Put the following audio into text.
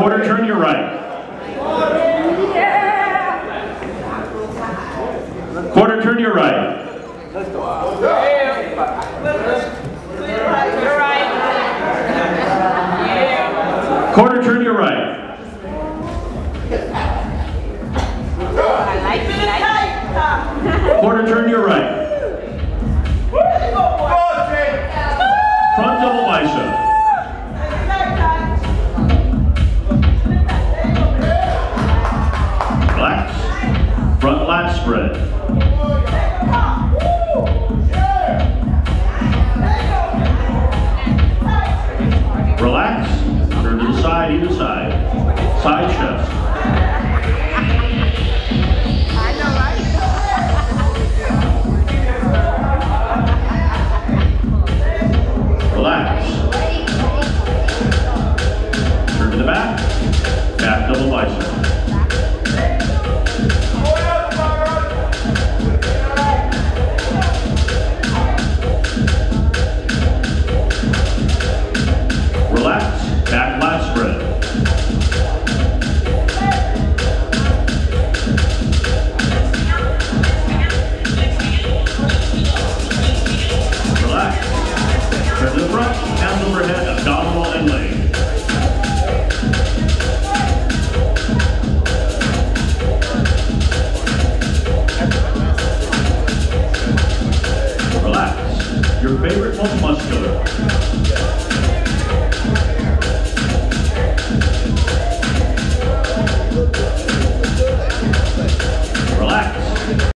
Quarter turn your right. Quarter turn your right. Quarter turn your right. Quarter turn your right. Lat spread. Relax. Turn to the side, either side. Side chest. Relax. Turn to the back. Back double bicep. Your favorite most muscular.